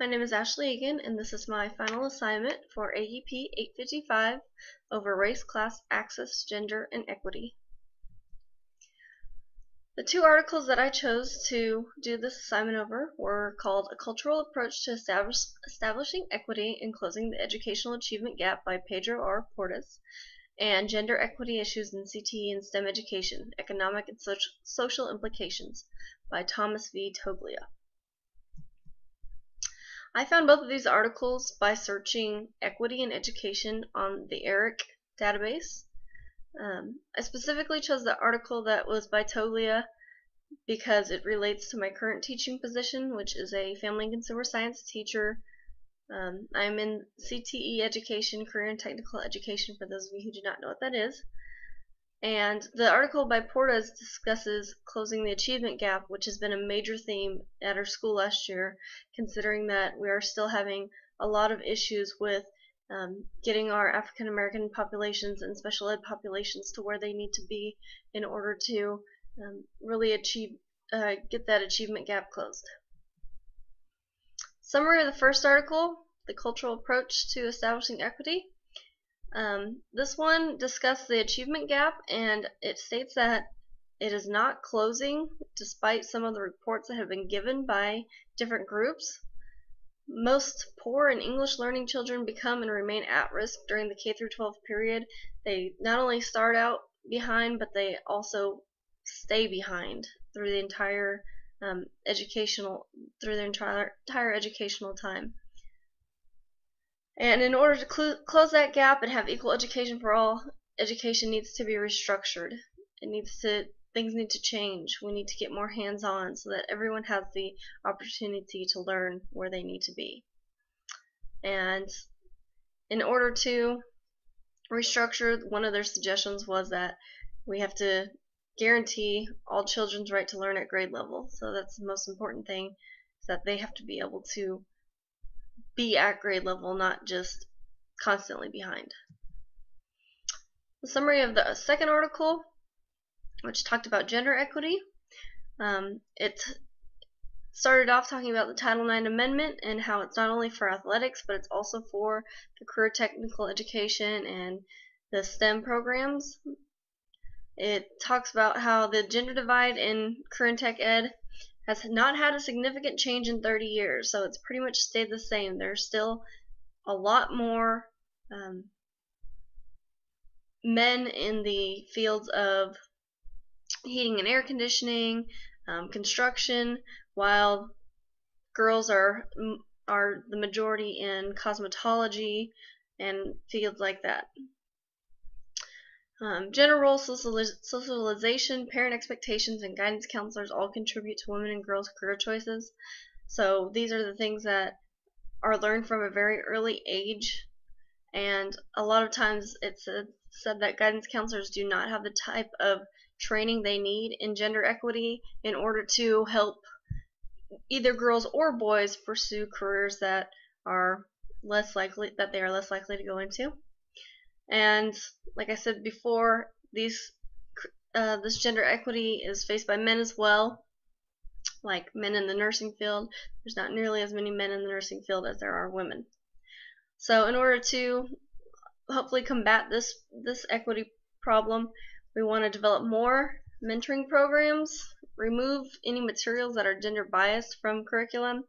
My name is Ashley Egan, and this is my final assignment for AEP 855 over Race, Class, Access, Gender, and Equity. The two articles that I chose to do this assignment over were called A Cultural Approach to Establish, Establishing Equity and Closing the Educational Achievement Gap by Pedro R. Portes and Gender Equity Issues in CTE and STEM Education, Economic and Social Implications by Thomas V. Toglia. I found both of these articles by searching equity in education on the ERIC database. Um, I specifically chose the article that was by Toglia because it relates to my current teaching position, which is a family and consumer science teacher. Um, I'm in CTE education, career and technical education, for those of you who do not know what that is. And the article by Portes discusses closing the achievement gap, which has been a major theme at our school last year, considering that we are still having a lot of issues with um, getting our African American populations and special ed populations to where they need to be in order to um, really achieve uh, get that achievement gap closed. Summary of the first article, the cultural approach to establishing equity. Um, this one discussed the achievement gap and it states that it is not closing despite some of the reports that have been given by different groups. Most poor and English learning children become and remain at risk during the K through 12 period. They not only start out behind, but they also stay behind through the entire um, educational through their entire entire educational time. And in order to cl close that gap and have equal education for all, education needs to be restructured. It needs to things need to change. We need to get more hands-on so that everyone has the opportunity to learn where they need to be. And in order to restructure, one of their suggestions was that we have to guarantee all children's right to learn at grade level. So that's the most important thing, is that they have to be able to be at grade level, not just constantly behind. The summary of the second article, which talked about gender equity, um, it started off talking about the Title IX Amendment and how it's not only for athletics, but it's also for the career technical education and the STEM programs. It talks about how the gender divide in career tech ed has not had a significant change in 30 years, so it's pretty much stayed the same. There's still a lot more um, men in the fields of heating and air conditioning, um, construction, while girls are are the majority in cosmetology and fields like that. Um, gender role, socialization, parent expectations, and guidance counselors all contribute to women and girls' career choices. So these are the things that are learned from a very early age, and a lot of times it's said that guidance counselors do not have the type of training they need in gender equity in order to help either girls or boys pursue careers that are less likely that they are less likely to go into. And like I said before, these uh, this gender equity is faced by men as well. Like men in the nursing field, there's not nearly as many men in the nursing field as there are women. So in order to hopefully combat this this equity problem, we want to develop more mentoring programs, remove any materials that are gender biased from curriculum,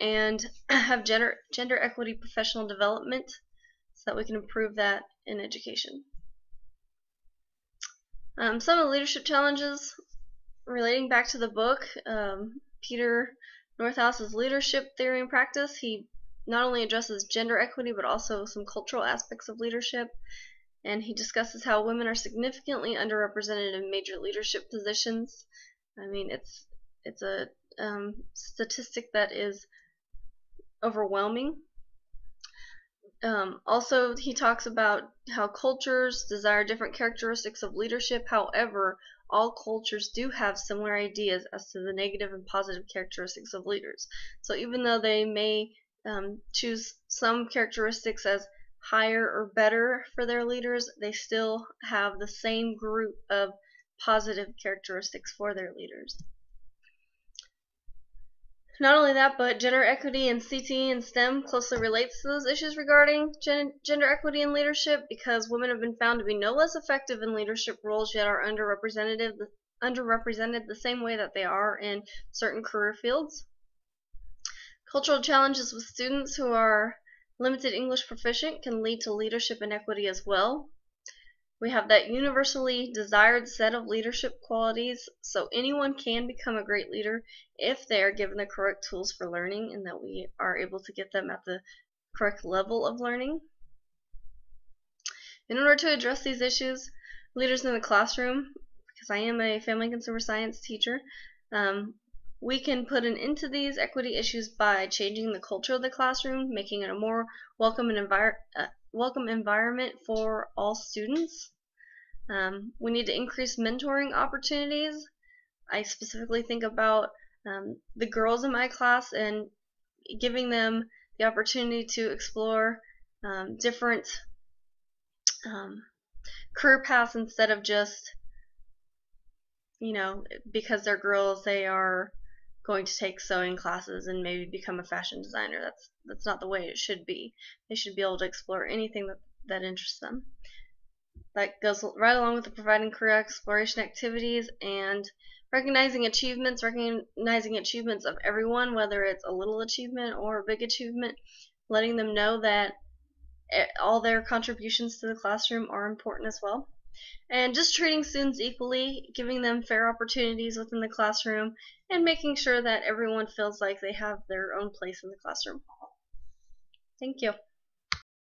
and have gender gender equity professional development so that we can improve that in education. Um, some of the leadership challenges relating back to the book, um, Peter Northouse's leadership theory and practice, he not only addresses gender equity but also some cultural aspects of leadership and he discusses how women are significantly underrepresented in major leadership positions. I mean, it's it's a um, statistic that is overwhelming. Um, also, he talks about how cultures desire different characteristics of leadership. However, all cultures do have similar ideas as to the negative and positive characteristics of leaders. So even though they may um, choose some characteristics as higher or better for their leaders, they still have the same group of positive characteristics for their leaders. Not only that, but gender equity and CTE and STEM closely relates to those issues regarding gen- gender equity in leadership because women have been found to be no less effective in leadership roles yet are underrepresented underrepresented the same way that they are in certain career fields. Cultural challenges with students who are limited English proficient can lead to leadership inequity as well. We have that universally desired set of leadership qualities, so anyone can become a great leader if they are given the correct tools for learning and that we are able to get them at the correct level of learning. In order to address these issues, leaders in the classroom, because I am a family and consumer science teacher, um, we can put an end to these equity issues by changing the culture of the classroom, making it a more welcome and envir uh, welcome environment for all students. Um, we need to increase mentoring opportunities. I specifically think about um, the girls in my class and giving them the opportunity to explore um, different um, career paths instead of just, you know, because they're girls, they are going to take sewing classes and maybe become a fashion designer. That's that's not the way it should be. They should be able to explore anything that, that interests them. That goes right along with the providing career exploration activities and recognizing achievements, recognizing achievements of everyone, whether it's a little achievement or a big achievement, letting them know that eh, all their contributions to the classroom are important as well and just treating students equally, giving them fair opportunities within the classroom, and making sure that everyone feels like they have their own place in the classroom. Thank you.